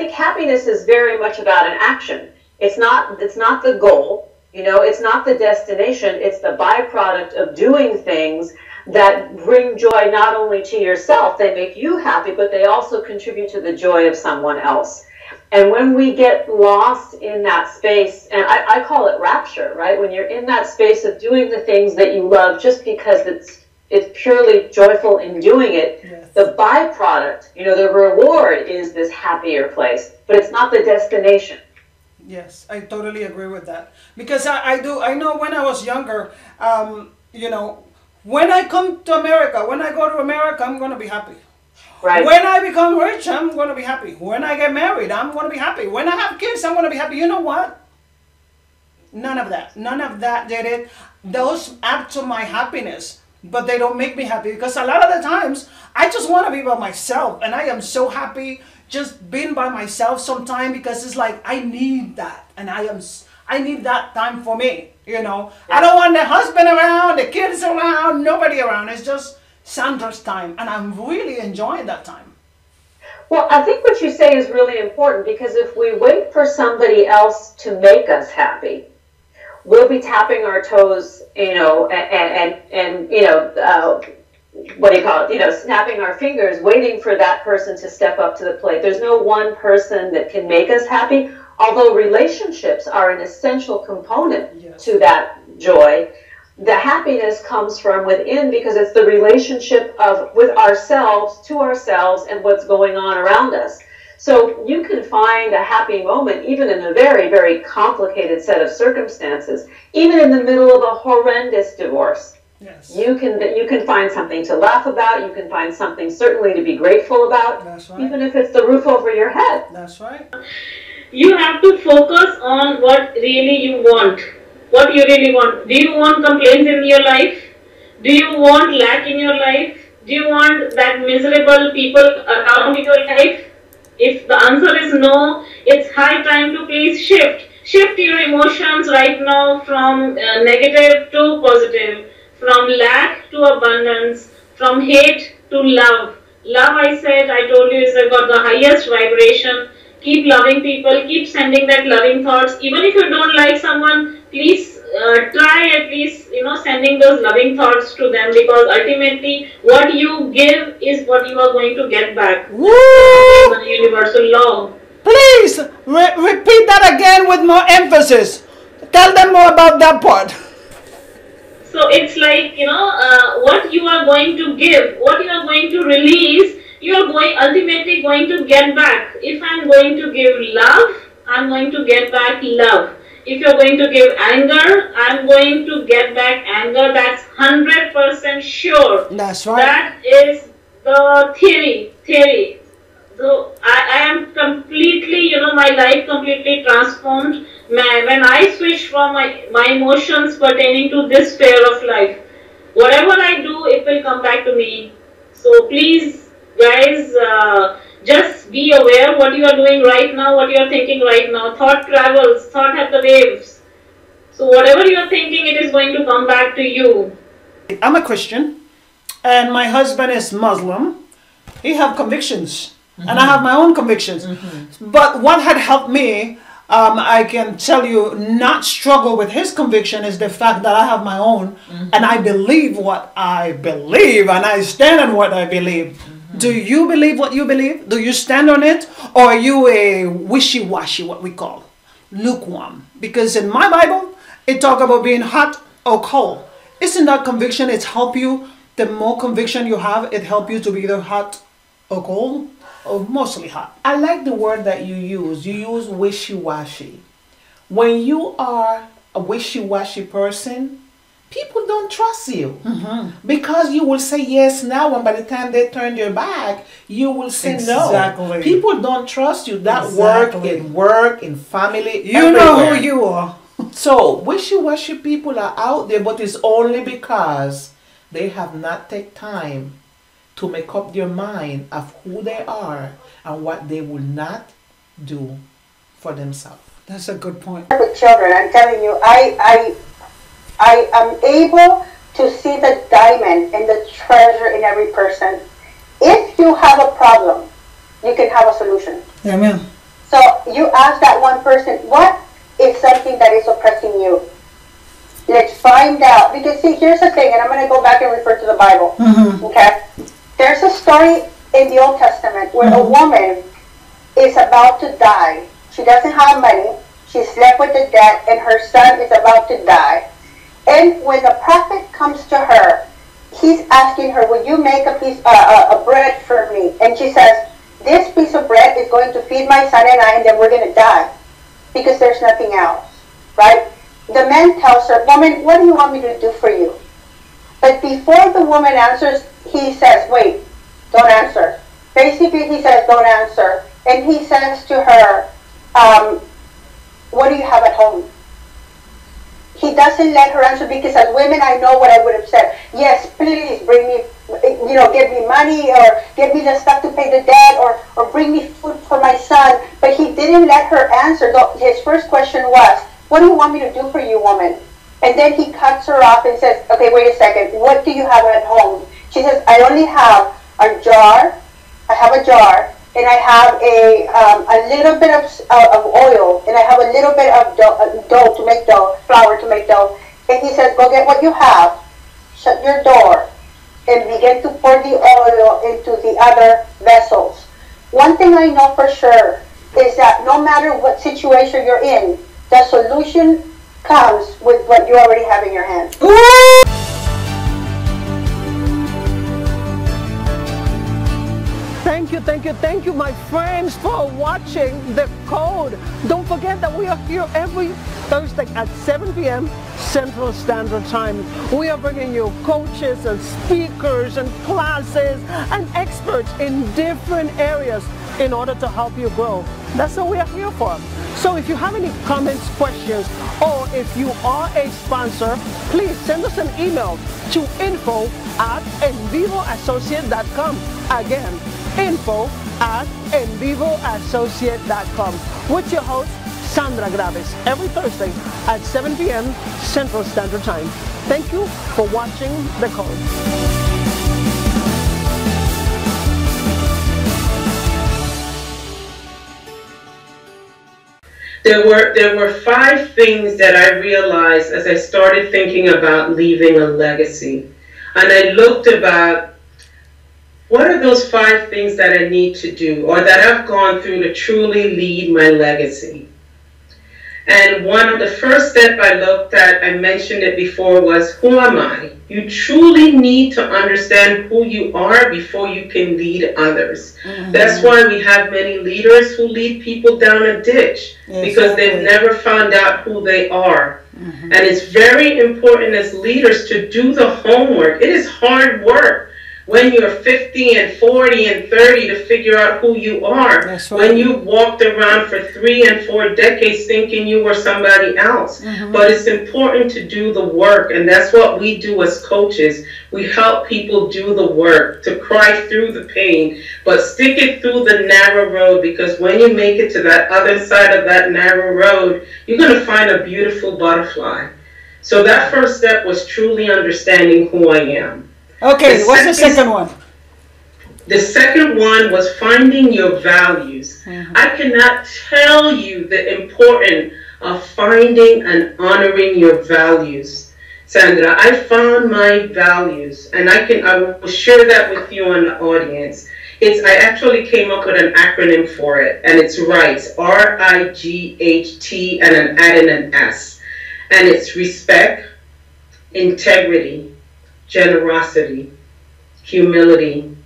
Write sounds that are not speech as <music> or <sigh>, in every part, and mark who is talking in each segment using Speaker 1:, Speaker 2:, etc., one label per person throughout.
Speaker 1: Think happiness is very much about an action. It's not it's not the goal, you know, it's not the destination, it's the byproduct of doing things that bring joy not only to yourself, they make you happy, but they also contribute to the joy of someone else. And when we get lost in that space, and I, I, call it rapture, right? When you're in that space of doing the things that you love just because it's it's purely joyful in doing it, yes. the byproduct, you know, the reward is this happier place, but it's not the destination.
Speaker 2: Yes, I totally agree with that. Because I, I do, I know when I was younger, um, you know, when I come to America, when I go to America, I'm going to be happy. Right. When I become rich, I'm going to be happy. When I get married, I'm going to be happy. When I have kids, I'm going to be happy. You know what? None of that. None of that did it. Those add to my happiness, but they don't make me happy because a lot of the times I just want to be by myself, and I am so happy just being by myself sometimes because it's like I need that, and I am I need that time for me. You know, yeah. I don't want the husband around, the kids around, nobody around. It's just Sandra's time, and I'm really enjoying that time.
Speaker 1: Well, I think what you say is really important because if we wait for somebody else to make us happy, we'll be tapping our toes, you know, and and, and you know, uh, what do you call it? You know, snapping our fingers, waiting for that person to step up to the plate. There's no one person that can make us happy, although relationships are an essential component yes. to that joy the happiness comes from within because it's the relationship of with ourselves to ourselves and what's going on around us so you can find a happy moment even in a very very complicated set of circumstances even in the middle of a horrendous divorce yes. you can you can find something to laugh about you can find something certainly to be grateful about right. even if it's the roof over your head
Speaker 2: that's right
Speaker 3: you have to focus on what really you want what you really want. Do you want complaints in your life? Do you want lack in your life? Do you want that miserable people around your life? If the answer is no, it's high time to please shift. Shift your emotions right now from uh, negative to positive, from lack to abundance, from hate to love. Love, I said, I told you, is got the highest vibration. Keep loving people, keep sending that loving thoughts. Even if you don't like someone, please uh, try at least you know sending those loving thoughts to them because ultimately what you give is what you are going to get back. Woo! Universal law.
Speaker 2: Please re- repeat that again with more emphasis. Tell them more about that part.
Speaker 3: So it's like you know uh, what you are going to give, what you are going to release. You are going ultimately going to get back. If I'm going to give love, I'm going to get back love if you're going to give anger, I'm going to get back anger. That's 100% sure.
Speaker 2: That's right.
Speaker 3: That is the theory. Theory. So I, I am completely, you know, my life completely transformed. My, when I switch from my, my emotions pertaining to this sphere of life, whatever I do, it will come back to me. So please, guys, uh, just be aware what you are doing right now, what you are thinking right now. Thought travels, thought have the waves. So whatever you are thinking, it is going to come back to you.
Speaker 2: I'm a Christian, and my husband is Muslim. He have convictions, mm-hmm. and I have my own convictions. Mm-hmm. But what had helped me, um, I can tell you, not struggle with his conviction is the fact that I have my own, mm-hmm. and I believe what I believe, and I stand on what I believe. Do you believe what you believe? Do you stand on it? Or are you a wishy-washy, what we call lukewarm? Because in my Bible, it talk about being hot or cold. Isn't that conviction? It help you. The more conviction you have, it help you to be either hot or cold or mostly hot.
Speaker 4: I like the word that you use. You use wishy-washy. When you are a wishy-washy person, people don't trust you mm-hmm. because you will say yes now and by the time they turn their back you will say exactly. no people don't trust you that exactly. work in work in family
Speaker 2: you everywhere. know who you are <laughs>
Speaker 4: so wishy-washy people are out there but it's only because they have not take time to make up their mind of who they are and what they will not do for themselves
Speaker 2: that's a good point
Speaker 5: with children i'm telling you i i I am able to see the diamond and the treasure in every person. If you have a problem, you can have a solution.
Speaker 2: Amen.
Speaker 5: So you ask that one person, what is something that is oppressing you? Let's find out. Because see, here's the thing, and I'm going to go back and refer to the Bible. Mm-hmm. Okay? There's a story in the Old Testament where mm-hmm. a woman is about to die. She doesn't have money. She slept with the dead, and her son is about to die. And when the prophet comes to her, he's asking her, "Will you make a piece, uh, uh, a bread for me?" And she says, "This piece of bread is going to feed my son and I, and then we're going to die, because there's nothing else." Right? The man tells her, "Woman, what do you want me to do for you?" But before the woman answers, he says, "Wait, don't answer." Basically, he says, "Don't answer," and he says to her, um, "What do you have at home?" He doesn't let her answer because as women, I know what I would have said. Yes, please bring me, you know, give me money or give me the stuff to pay the debt or, or bring me food for my son. But he didn't let her answer. His first question was, what do you want me to do for you, woman? And then he cuts her off and says, okay, wait a second. What do you have at home? She says, I only have a jar. I have a jar and I have a um, a little bit of, uh, of oil, and I have a little bit of dough, uh, dough to make dough, flour to make dough. And he says, go get what you have, shut your door, and begin to pour the oil into the other vessels. One thing I know for sure is that no matter what situation you're in, the solution comes with what you already have in your hand.
Speaker 6: Thank you, thank you, thank you, my friends, for watching The Code. Don't forget that we are here every Thursday at 7 p.m. Central Standard Time. We are bringing you coaches and speakers and classes and experts in different areas in order to help you grow. That's what we are here for. So if you have any comments, questions, or if you are a sponsor, please send us an email to info at envivoassociate.com. Again, info at envivoassociate.com with your host, Sandra Graves, every Thursday at 7 p.m. Central Standard Time. Thank you for watching The Code.
Speaker 7: There were there were five things that I realized as I started thinking about leaving a legacy. And I looked about what are those five things that I need to do or that I've gone through to truly lead my legacy? And one of the first step I looked at, I mentioned it before, was who am I? You truly need to understand who you are before you can lead others. Mm-hmm. That's why we have many leaders who lead people down a ditch because they've never found out who they are. Mm-hmm. And it's very important as leaders to do the homework. It is hard work when you're 50 and 40 and 30 to figure out who you are. Right. When you walked around for three and four decades thinking you were somebody else. Mm-hmm. But it's important to do the work, and that's what we do as coaches. We help people do the work, to cry through the pain, but stick it through the narrow road because when you make it to that other side of that narrow road, you're going to find a beautiful butterfly. So that first step was truly understanding who I am.
Speaker 2: Okay, the what's the second one?
Speaker 7: The second one was finding your values. Mm-hmm. I cannot tell you the importance of finding and honoring your values. Sandra, I found my values and I can I will share that with you on the audience. It's I actually came up with an acronym for it and it's RIGHT, R I G H T and an add in an S. And it's respect, integrity, generosity, humility,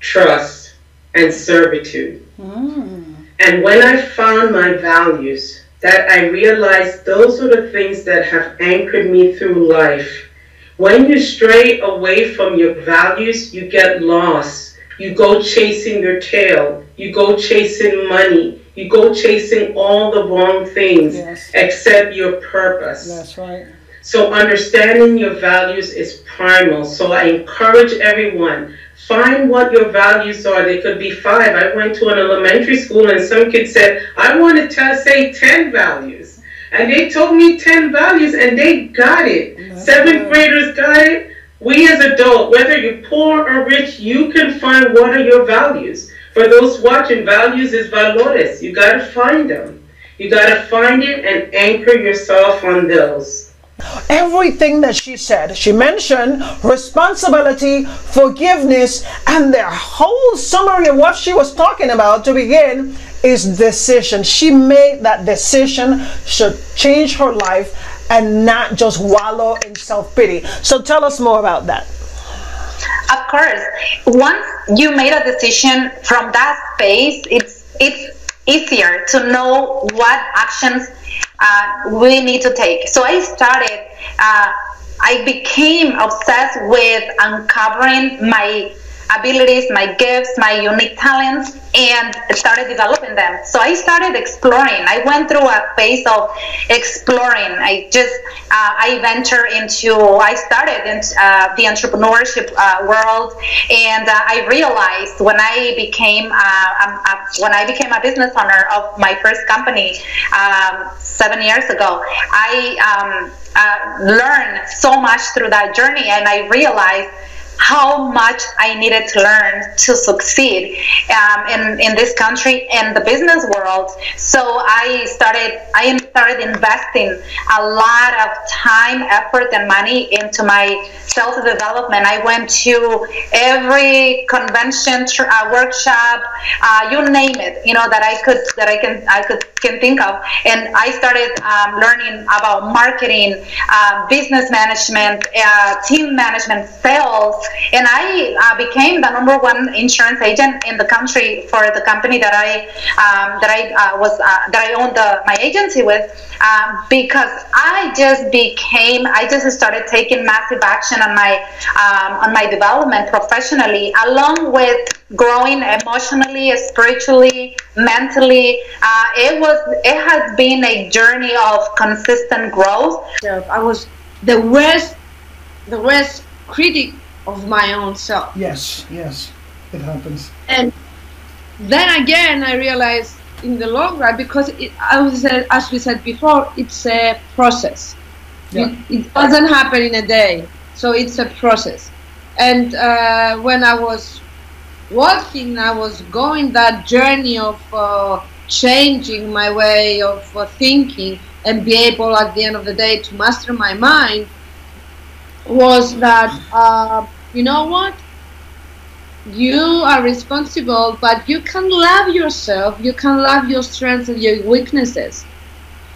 Speaker 7: trust, and servitude. Mm. And when I found my values, that I realized those are the things that have anchored me through life. When you stray away from your values, you get lost. You go chasing your tail. You go chasing money. You go chasing all the wrong things yes. except your purpose.
Speaker 2: That's right.
Speaker 7: So understanding your values is primal. So I encourage everyone, find what your values are. They could be five. I went to an elementary school and some kids said, I want to tell, say 10 values. And they told me 10 values and they got it. That's Seventh graders got it. We as adults, whether you're poor or rich, you can find what are your values. for those watching, values is valores. You got to find them. You got to find it and anchor yourself on those.
Speaker 6: Everything that she said, she mentioned responsibility, forgiveness, and the whole summary of what she was talking about to begin is decision. She made that decision should change her life and not just wallow in self pity. So tell us more about that.
Speaker 8: Of course, once you made a decision from that space, it's it's easier to know what actions uh, we need to take. So I started, uh, I became obsessed with uncovering my abilities, my gifts, my unique talents, and started developing them. So I started exploring. I went through a phase of exploring. I just uh, I ventured into. I started in uh, the entrepreneurship uh, world, and uh, I realized when I became uh, a, when I became a business owner of my first company um, seven years ago, I um, uh, learned so much through that journey, and I realized how much I needed to learn to succeed um, in, in this country and the business world. So I started I started investing a lot of time, effort, and money into my self development. I went to every convention, uh, workshop, uh, you name it, you know that I could that I can I could can think of, and I started um, learning about marketing, uh, business management, uh, team management, sales. And I uh, became the number one insurance agent in the country for the company that I um, that I uh, was that I owned the, my agency with um, because I just became I just started taking massive action on my um, on my development professionally along with growing emotionally spiritually mentally uh, it was it has been a journey of consistent growth
Speaker 9: I was the worst the worst critic of my own self.
Speaker 2: Yes, yes, it happens.
Speaker 9: And then again, I realized in the long run, because it, I was, uh, as we said before, it's a process. Yeah. It, it, doesn't happen in a day, so it's a process. And uh, when I was walking, I was going that journey of uh, changing my way of uh, thinking and be able at the end of the day to master my mind was that uh, you know what you are responsible but you can love yourself you can love your strengths and your weaknesses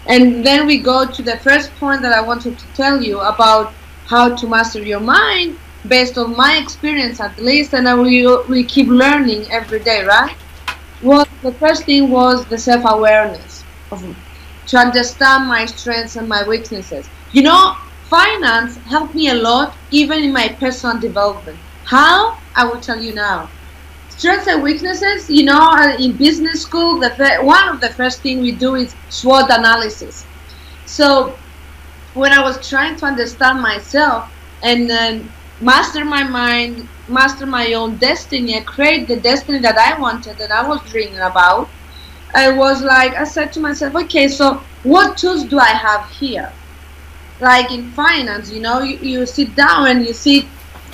Speaker 9: and then we go to the first point that i wanted to tell you about how to master your mind based on my experience at least and we, we keep learning every day right well the first thing was the self-awareness of, to understand my strengths and my weaknesses you know Finance helped me a lot, even in my personal development. How? I will tell you now. Strengths and weaknesses, you know, uh, in business school, the one of the first thing we do is SWOT analysis. So when I was trying to understand myself and then master my mind, master my own destiny, and create the destiny that I wanted that I was dreaming about, I was like, I said to myself, okay, so what tools do I have here? like in finance you know you, you sit down and you see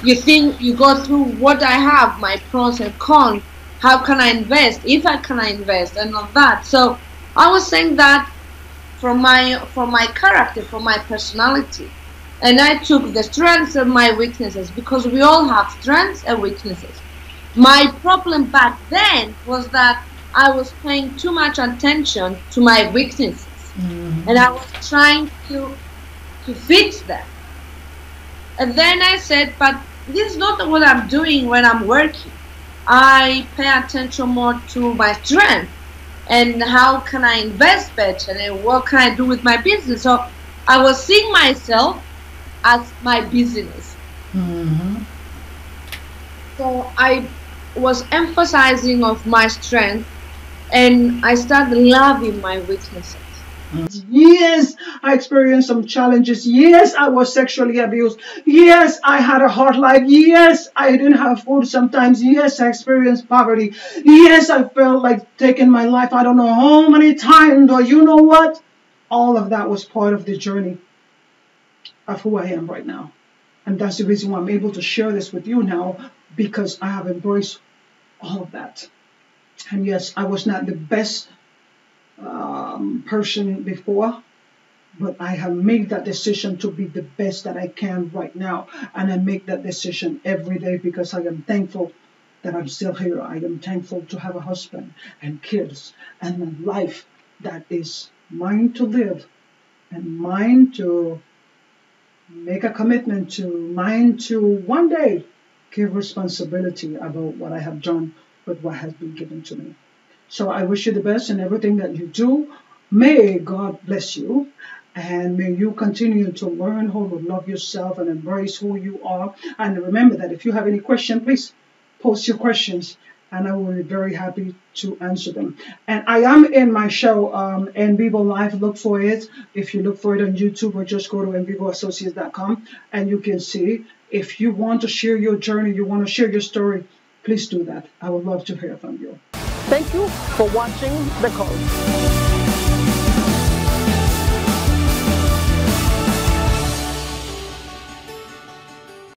Speaker 9: you think you go through what i have my pros and cons how can i invest if i can I invest and all that so i was saying that from my from my character from my personality and i took the strengths and my weaknesses because we all have strengths and weaknesses my problem back then was that i was paying too much attention to my weaknesses mm-hmm. and i was trying to to fix them. And then I said, but this is not what I'm doing when I'm working. I pay attention more to my strength and how can I invest better and what can I do with my business. So I was seeing myself as my business. Mm-hmm. So I was emphasizing of my strength and I started loving my weaknesses.
Speaker 2: Yes, I experienced some challenges. Yes, I was sexually abused. Yes, I had a hard life. Yes, I didn't have food sometimes. Yes, I experienced poverty. Yes, I felt like taking my life. I don't know how many times, but you know what? All of that was part of the journey of who I am right now. And that's the reason why I'm able to share this with you now because I have embraced all of that. And yes, I was not the best um, person before, but I have made that decision to be the best that I can right now. And I make that decision every day because I am thankful that I'm still here. I am thankful to have a husband and kids and a life that is mine to live and mine to make a commitment to, mine to one day give responsibility about what I have done with what has been given to me. So I wish you the best in everything that you do. May God bless you. And may you continue to learn how to love yourself and embrace who you are. And remember that if you have any question, please post your questions and I will be very happy to answer them. And I am in my show, um, En Vivo Live. Look for it. If you look for it on YouTube or just go to envivoassociates.com and you can see. If you want to share your journey, you want to share your story, please do that. I would love to hear from you.
Speaker 6: Thank you for watching The Code.